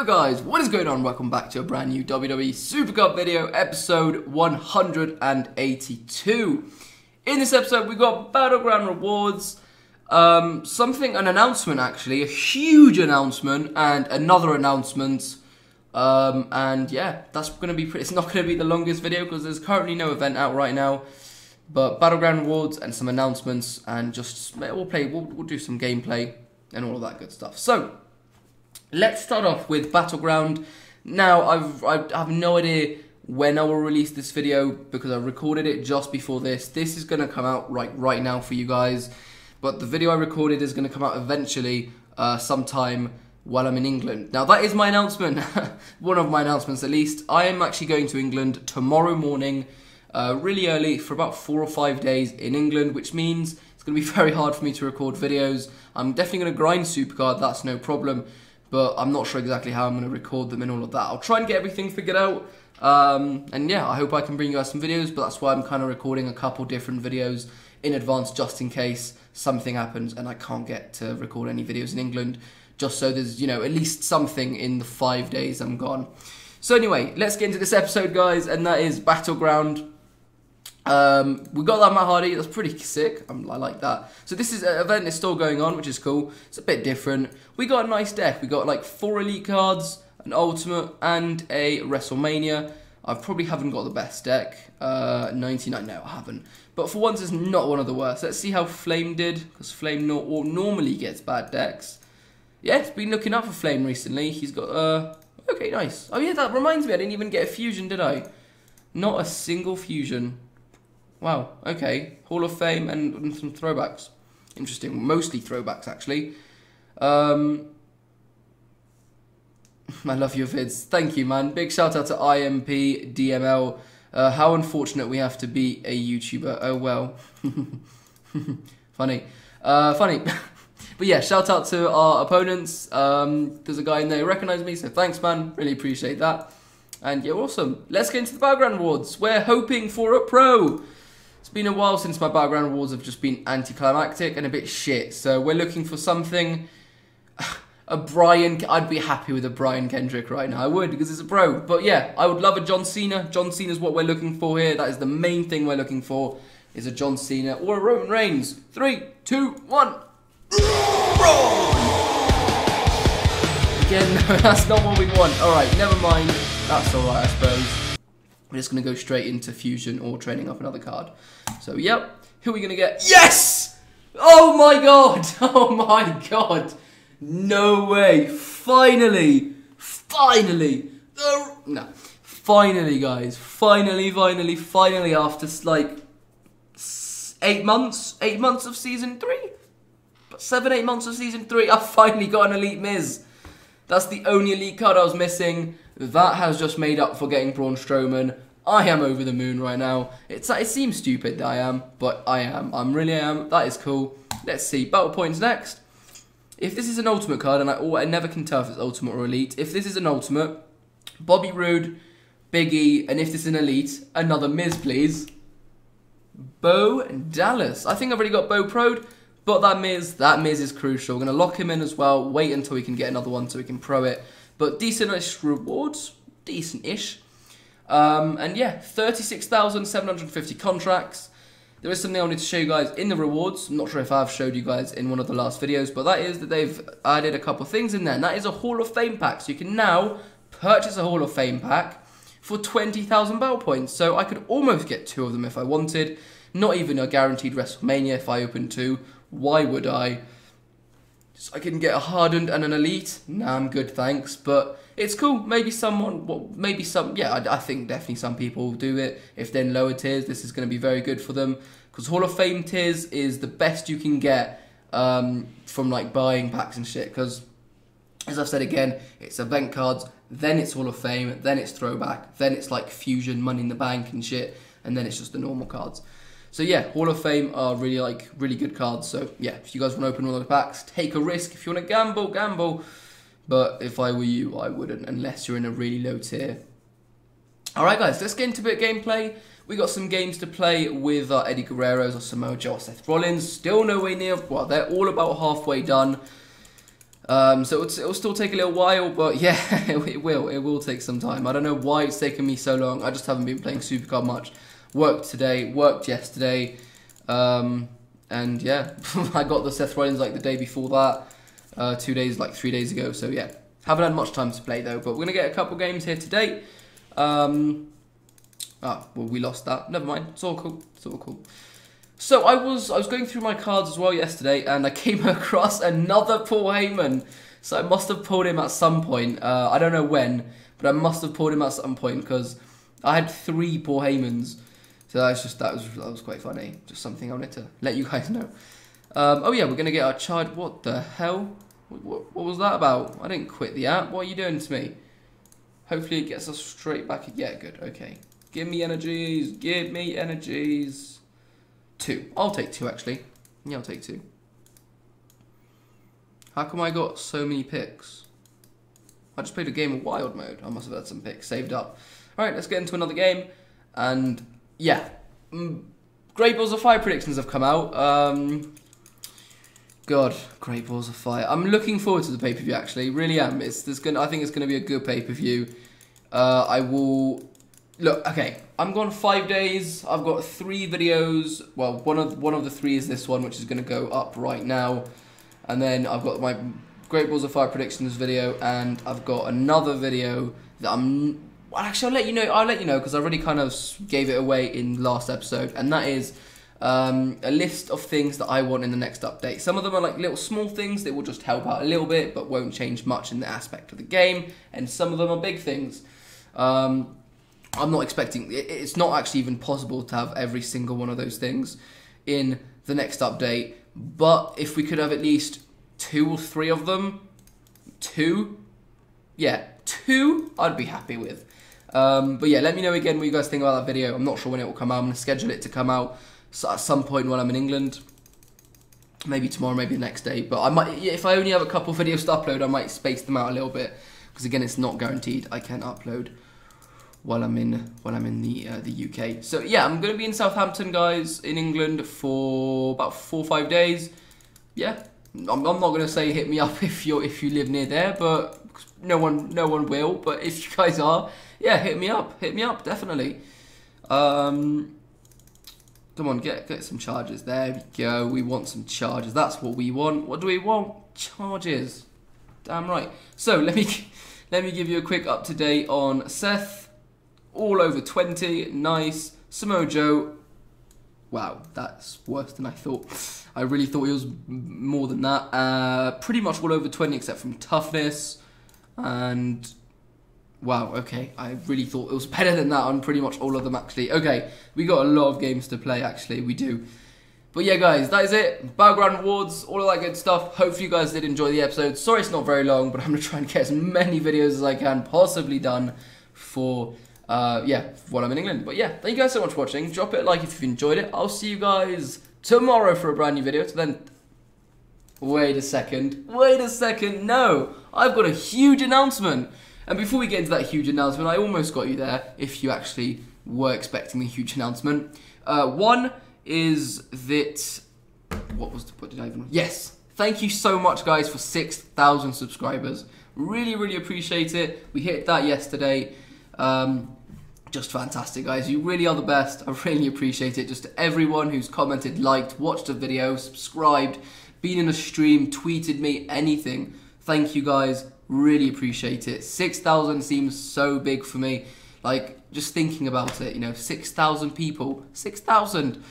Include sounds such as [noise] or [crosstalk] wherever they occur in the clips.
Yo guys, what is going on? Welcome back to a brand new WWE Supercard video, episode 182. In this episode, we got Battleground Rewards, um, something, an announcement actually, a huge announcement, and another announcement. Um, and yeah, that's going to be pretty, it's not going to be the longest video because there's currently no event out right now. But Battleground Rewards and some announcements, and just, we'll play, we'll, we'll do some gameplay and all of that good stuff. So, let's start off with Battleground. Now, I've, I have no idea when I will release this video because I recorded it just before this. This is going to come out right right now for you guys. But the video I recorded is going to come out eventually uh, sometime while I'm in England. Now, that is my announcement. [laughs] One of my announcements, at least. I am actually going to England tomorrow morning, uh, really early, for about four or five days in England, which means it's going to be [laughs] very hard for me to record videos. I'm definitely going to grind Supercard, that's no problem but I'm not sure exactly how I'm going to record them and all of that. I'll try and get everything figured out. Um, and yeah, I hope I can bring you guys some videos, but that's why I'm kind of recording a couple different videos in advance just in case something happens and I can't get to record any videos in England, just so there's, you know, at least something in the five days I'm gone. So anyway, let's get into this episode, guys, and that is Battleground. Um, we got that Matt Hardy. That's pretty sick. I'm, i like that. So this is an event is still going on, which is cool. It's a bit different. We got a nice deck. We got like four elite cards, an ultimate, and a WrestleMania. I probably haven't got the best deck. Uh, 99, no, I haven't. But for once, it's not one of the worst. Let's see how Flame did, because Flame no normally gets bad decks. Yeah, it's been looking up for Flame recently. He's got, uh, okay, nice. Oh yeah, that reminds me, I didn't even get a fusion, did I? Not a single fusion. Wow, okay. Hall of Fame and, and some throwbacks. Interesting. Mostly throwbacks, actually. Um, [laughs] I love your vids. Thank you, man. Big shout out to IMP DML. Uh, how unfortunate we have to be a YouTuber. Oh well. [laughs] funny. Uh, funny. [laughs] but yeah, shout out to our opponents. Um, there's a guy in there who recognised me, so thanks, man. Really appreciate that. And yeah, awesome. Let's get into the Battleground awards. We're hoping for a pro. It's been a while since my Battleground awards have just been anticlimactic and a bit shit. So we're looking for something. [sighs] A Brian, I'd be happy with a Brian Kendrick right now. I would because it's a pro. But yeah, I would love a John Cena. John Cena is what we're looking for here. That is the main thing we're looking for. Is a John Cena or a Roman Reigns. Three, two, one. Again, [laughs] that's not what we want. All right, never mind. That's all right, I suppose. We're just going to go straight into Fusion or training up another card. So, yep. Who are we going to get? Yes! Oh my god! [laughs] Oh my god! No way! Finally! Finally! No. Finally, guys. Finally, finally, finally, after like eight months, eight months of season three, seven, eight months of season three, I finally got an Elite Miz. That's the only Elite card I was missing. That has just made up for getting Braun Strowman. I am over the moon right now. It's It seems stupid that I am, but I am. I'm really am. That is cool. Let's see. Battle points next. If this is an ultimate card, and I, oh, I never can tell if it's ultimate or elite. If this is an ultimate, Bobby Roode, Big E, and if this is an elite, another Miz, please. Bo Dallas. I think I've already got Bo Prode, but that Miz, that Miz is crucial. We're going to lock him in as well. Wait until we can get another one so we can pro it. But decent-ish rewards. Decent-ish. Um, and yeah, 36,750 contracts. There is something I wanted to show you guys in the rewards. I'm not sure if I've showed you guys in one of the last videos, but that is that they've added a couple things in there. And that is a Hall of Fame pack. So you can now purchase a Hall of Fame pack for 20,000 battle points. So I could almost get two of them if I wanted. Not even a guaranteed WrestleMania if I open two. Why would I? So I can get a hardened and an elite. Nah, I'm good, thanks. But it's cool. Maybe someone, well, maybe some, yeah, I, I think definitely some people will do it. If they're in lower tiers, this is going to be very good for them. Because Hall of Fame tiers is the best you can get um, from like buying packs and shit. Because, as I've said again, it's event cards, then it's Hall of Fame, then it's throwback, then it's like fusion, money in the bank and shit, and then it's just the normal cards. So yeah, Hall of Fame are really like really good cards. So yeah, if you guys want to open all the packs, take a risk. If you want to gamble, gamble. But if I were you, I wouldn't unless you're in a really low tier. Alright guys, let's get into a bit of gameplay. We got some games to play with uh, Eddie Guerrero's or Samoa Joe or Seth Rollins. Still nowhere near, well, they're all about halfway done. Um, so it'll still take a little while, but yeah, [laughs] it will. It will take some time. I don't know why it's taken me so long. I just haven't been playing Supercard much. Worked today, worked yesterday, um, and yeah, [laughs] I got the Seth Rollins like the day before that, uh, two days, like three days ago. So yeah, haven't had much time to play though. But we're gonna get a couple games here today. Um, ah, well, we lost that. Never mind. It's all cool. It's all cool. So I was I was going through my cards as well yesterday, and I [laughs] came across another Paul Heyman. So I must have pulled him at some point. Uh, I don't know when, but I must have pulled him at some point because I had three Paul Heymans. So that's just that was that was quite funny. Just something I wanted to let you guys [laughs] know. Um, oh yeah, we're gonna get our charge. What the hell? What, what, what was that about? I didn't quit the app. What are you doing to me? Hopefully it gets us straight back. Again. Yeah, good. Okay. Give me energies. Give me energies. Two. I'll take two, actually. Yeah, I'll take two. How come I got so many picks? I just played a game of wild mode. I must have had some picks saved up. Alright, let's get into another game. And, yeah. Mm, Great Balls of Fire predictions have come out. Um, God, Great Balls of Fire. I'm looking forward to the pay-per-view, actually. Really am. It's, there's gonna, I think it's going to be a good pay-per-view. Uh, I will look, okay, I'm gone five days. I've got three videos. Well, one of one of the three is this one, which is going to go up right now, and then I've got my Great Balls of Fire predictions video, and I've got another video that I'm. Well, actually, I'll let you know. I'll let you know because I already kind of gave it away in last episode, and that is. Um, a list of things that I want in the next update. Some of them are like little small things that will just help out a little bit, but won't change much in the aspect of the game. And some of them are big things. Um, I'm not expecting. It's not actually even possible to have every single one of those things in the next update. But if we could have at least two or three of them, two, yeah, two, I'd be happy with. Um, but yeah, let me know again what you guys think about that video. I'm not sure when it will come out. I'm gonna schedule it to come out at some point while I'm in England. Maybe tomorrow, maybe the next day. But I might, if I only have a couple videos to upload, I might space them out a little bit because again, it's not guaranteed. I can upload while I'm in while I'm in the uh, the UK. So yeah, I'm gonna be in Southampton, guys, in England for about four or five days. Yeah, I'm, I'm not gonna say hit me up [laughs] if you if you live near there, but no one no one will. But if you guys are, yeah, hit me up, hit me up, definitely. Um, come on, get get some charges. There we go. We want some charges. That's what we want. What do we want? Charges. Damn right. So let me [laughs] let me give you a quick up to date on Seth all over 20. Nice. Samoa Joe. Wow, that's worse than I thought. I really thought he was more than that. Uh, pretty much all over 20 except from toughness. And wow, okay. I really thought it was [laughs] better than that on pretty much all of them actually. Okay, we got a lot of games to play actually. We do. But yeah, guys, that is it. Battleground Awards, all of that good stuff. Hopefully, you guys did enjoy the episode. Sorry it's not very long, but [laughs] I'm going to try and get as many videos as I can possibly done for uh, yeah, while I'm in England. But yeah, thank you guys so much for watching. Drop it a like if you've enjoyed it. I'll see you guys tomorrow for a brand new video. So then, wait a second. Wait a second. No, I've got a huge announcement. And before we get into that huge announcement, I almost got you there if you actually were expecting the huge announcement. Uh, one is that. What was the. What did I even. Yes! Thank you so much, guys, for 6,000 subscribers. Really, really appreciate it. We hit that yesterday. Um, just fantastic, guys. You really are the best. I really appreciate it. Just everyone who's commented, liked, watched a video, subscribed, been in a stream, tweeted me, anything. Thank you, guys. Really appreciate it. 6,000 seems so big for me. Like, just thinking about it, you know, 6,000 people. 6,000.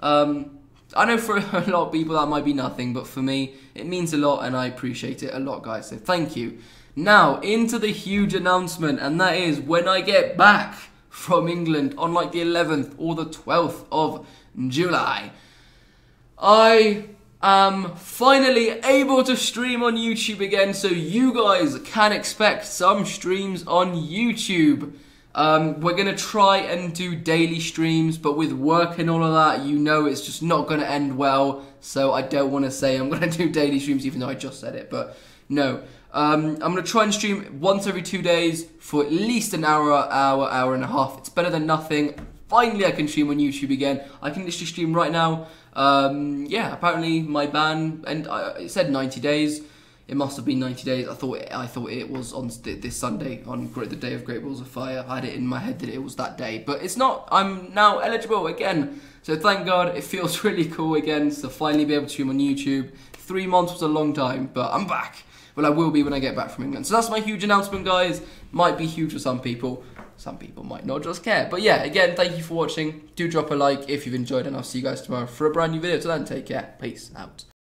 Um, I know for [laughs] a lot of people that might be nothing, but for me, it means a lot and I appreciate it a lot, guys. So thank you. Now, into the huge announcement, and that is when I get back from England on like the 11th or the 12th of July. I am finally able to stream on YouTube again, so you guys can expect some streams on YouTube. Um, we're going to try and do daily streams, but with work and all of that, you know it's just not going to end well. So I don't want to say I'm [laughs] going to do daily streams, even though I just said it, but no. Um, I'm going to try and stream once every two days for at least an hour, hour, hour and a half. It's better than nothing. Finally, I can stream on YouTube again. I can literally stream right now. Um, yeah, apparently my ban, and uh, it said 90 days. it must have been 90 days. I thought it, I thought it was on this Sunday on the day of Great Balls of Fire. I had it in my head that it was that day, but it's not. I'm now eligible again. So thank God, it feels [laughs] really cool again to finally be able to stream on YouTube. Three months was a long time, but I'm back. Well, I will be when I get back from England. So that's my huge announcement, guys. Might be huge for some people. Some people might not just care. But yeah, again, thank you for watching. Do drop a like if you've enjoyed, and I'll see you guys tomorrow for a brand new video. So then, take care. Peace out.